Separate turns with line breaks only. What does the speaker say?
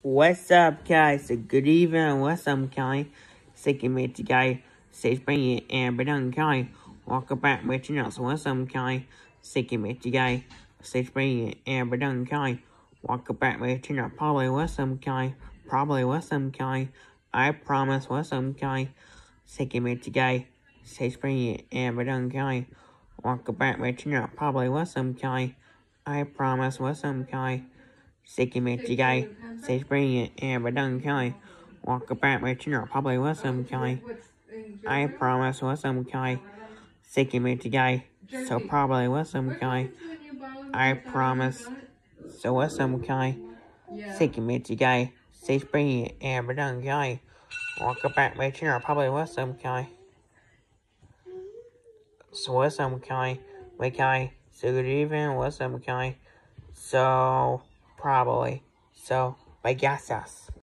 What's up, guys? So good evening. What's up, Kelly? Second mate guy. Sage Bring and Bradyn Kelley. Welcome back with you So what's up, Kelly? Second mate guy. Sage Bring and Bradyn Kelley. Welcome back with you Probably what's up, Kelly? Probably what's up, Kelly? I promise what's up, Kelly? Second mate guy. Sage Bring and Bradyn Kelley. Welcome back with you Probably what's up, Kelly? I promise what's up, Kelly? Mate to guy. Sage Bring it and Bradyn Kelley. Walk back with you probably with some Kelly. I promise with some Kelly. Mate to guy. So probably with some Kelly. I promise. So with some Kelly. Mate to guy. Sage Bring it and Bradyn Kelley. Walk back with you probably with some Kelly. So with some Kelly. Wait Kelly. So good evening with some Kelly. So probably. So, by gassas.